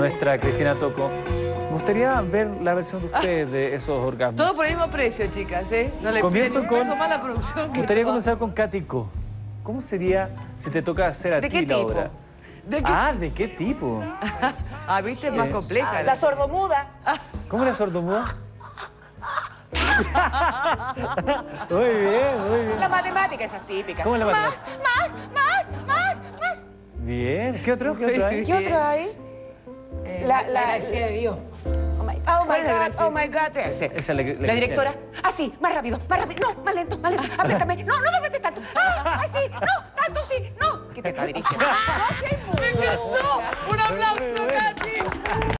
nuestra Cristina Toco. Me gustaría ver la versión de ustedes de esos orgasmos. Todo por el mismo precio, chicas, ¿eh? No le Comienzo con- peso más a la producción. Me gustaría todo. comenzar con Cático. ¿Cómo sería si te toca hacer a ¿De ti qué la tipo? obra? ¿De qué? Ah, ¿de qué tipo? Ah, viste, es más Eh, compleja. La sordomuda. ¿Cómo era sordomuda? muy bien, muy bien. La matemática, esa es típica. ¿Cómo es la Más, más, más, más, más. Bien. ¿Qué otro? ¿Qué otro hay? ¿Qué otro hay? La, la, gracia de Dios. Oh my, oh ¿Cuál my God, oh my God. Ese. Esa es la, La directora, así, más rápido, más rápido. No, más lento, más lento. Apriétame. No, no me apretes tanto. Ah, así, no, tanto sí, no. ¿Qué te está dirigiendo? ¡Me encantó! ¡Un aplauso, Katy!